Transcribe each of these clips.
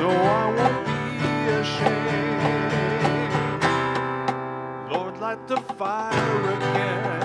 so I won't be ashamed. Lord, light the fire again.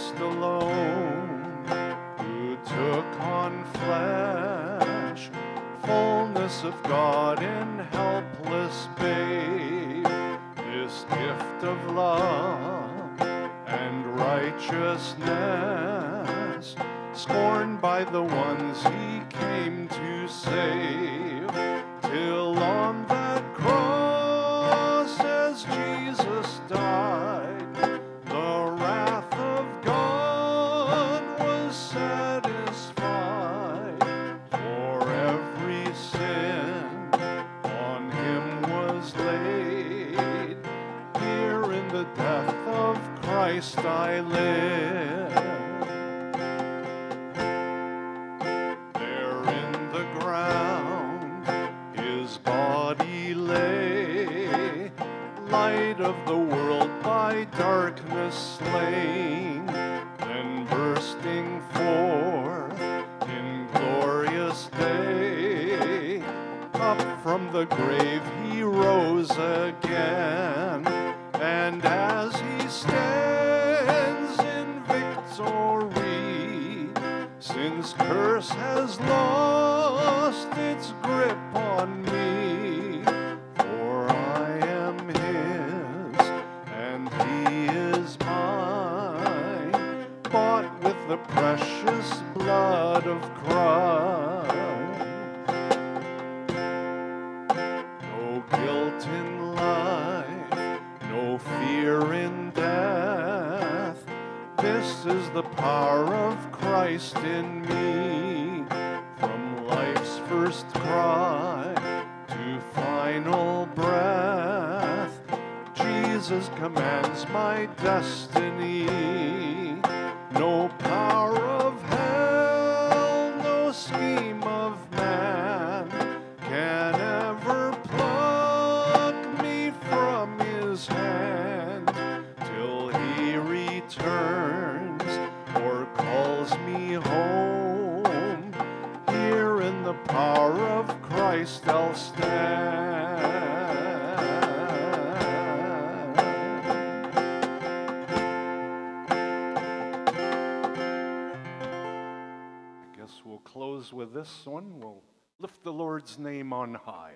Christ alone, who took on flesh, fullness of God in helpless babe, this gift of love and righteousness, scorned by the ones he came to save, till on body lay, light of the world by darkness slain, then bursting forth in glorious day. Up from the grave he rose again, since curse has lost its grip on me, for I am his and he is mine, bought with the precious blood of Christ. No guilt in life, no fear in death. This is the power of Christ in me. From life's first cry to final breath, Jesus commands my destiny. No power we'll close with this one. We'll lift the Lord's name on high.